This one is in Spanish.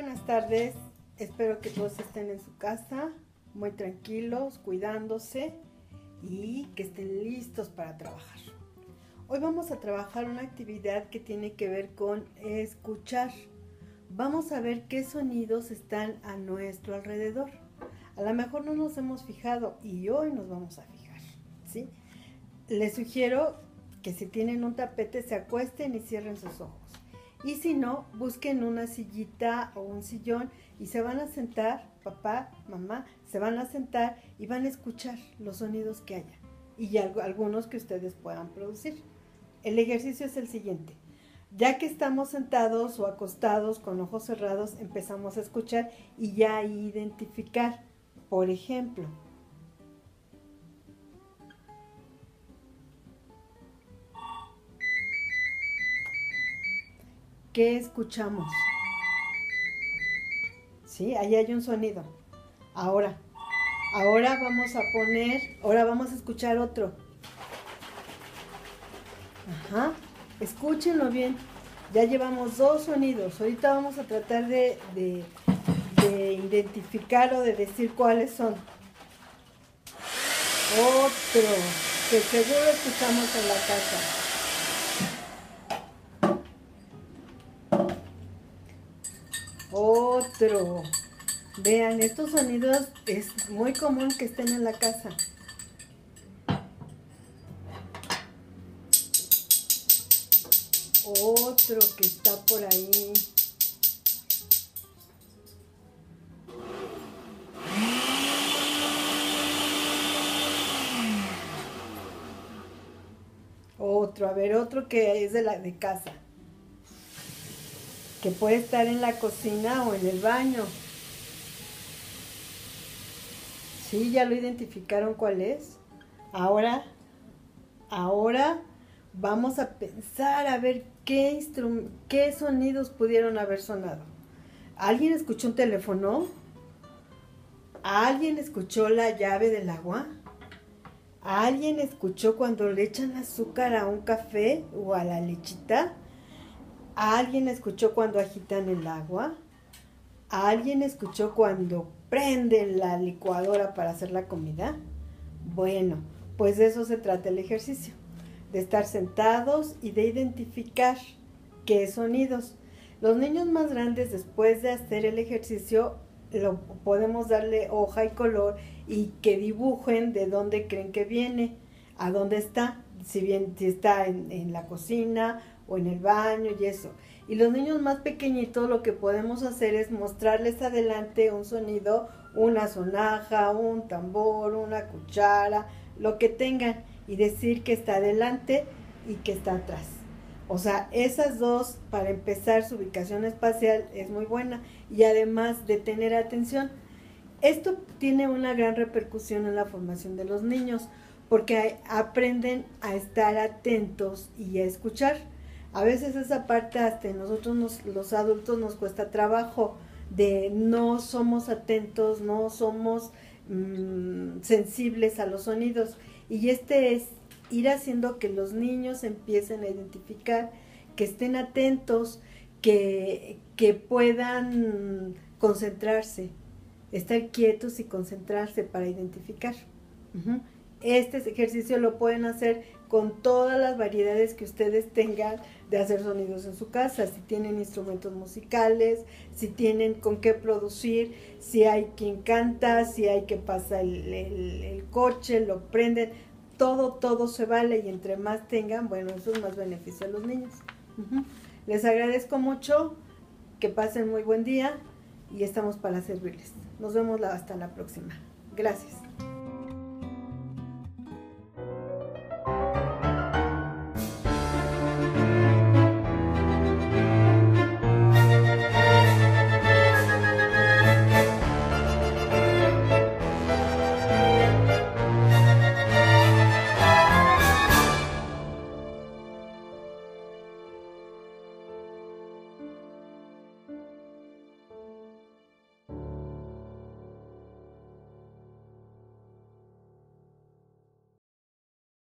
Buenas tardes, espero que todos estén en su casa, muy tranquilos, cuidándose y que estén listos para trabajar. Hoy vamos a trabajar una actividad que tiene que ver con escuchar. Vamos a ver qué sonidos están a nuestro alrededor. A lo mejor no nos hemos fijado y hoy nos vamos a fijar, ¿sí? Les sugiero que si tienen un tapete se acuesten y cierren sus ojos. Y si no, busquen una sillita o un sillón y se van a sentar, papá, mamá, se van a sentar y van a escuchar los sonidos que haya y algunos que ustedes puedan producir. El ejercicio es el siguiente. Ya que estamos sentados o acostados con ojos cerrados, empezamos a escuchar y ya identificar. Por ejemplo, ¿qué escuchamos? Sí, ahí hay un sonido. Ahora, ahora vamos a poner, ahora vamos a escuchar otro. Ajá, escúchenlo bien. Ya llevamos dos sonidos. Ahorita vamos a tratar de, de, de identificar o de decir cuáles son. Otro que seguro escuchamos en la casa. Vean, estos sonidos es muy común que estén en la casa. Otro que está por ahí. Otro, a ver, otro que es de la de casa puede estar en la cocina o en el baño. ¿Sí? ¿Ya lo identificaron cuál es? Ahora, ahora vamos a pensar a ver qué, qué sonidos pudieron haber sonado. ¿Alguien escuchó un teléfono? ¿Alguien escuchó la llave del agua? ¿Alguien escuchó cuando le echan azúcar a un café o a la lechita? ¿Alguien escuchó cuando agitan el agua? ¿Alguien escuchó cuando prenden la licuadora para hacer la comida? Bueno, pues de eso se trata el ejercicio, de estar sentados y de identificar qué sonidos. Los niños más grandes después de hacer el ejercicio lo podemos darle hoja y color y que dibujen de dónde creen que viene, a dónde está, si bien si está en la cocina o en el baño y eso. Y los niños más pequeñitos lo que podemos hacer es mostrarles adelante un sonido, una sonaja, un tambor, una cuchara, lo que tengan y decir que está adelante y que está atrás. O sea, esas dos, para empezar, su ubicación espacial es muy buena y además de tener atención. Esto tiene una gran repercusión en la formación de los niños porque aprenden a estar atentos y a escuchar a veces esa parte hasta nosotros los adultos nos cuesta trabajo de no somos atentos, no somos mm, sensibles a los sonidos. Y este es ir haciendo que los niños empiecen a identificar, que estén atentos, que, que puedan concentrarse, estar quietos y concentrarse para identificar. Este ejercicio lo pueden hacer con todas las variedades que ustedes tengan de hacer sonidos en su casa, si tienen instrumentos musicales, si tienen con qué producir, si hay quien canta, si hay que pasa el, coche, lo prenden, todo, todo se vale y entre más tengan, bueno, eso es más beneficio a los niños. Les agradezco mucho, que pasen muy buen día y estamos para servirles. Nos vemos hasta la próxima. Gracias.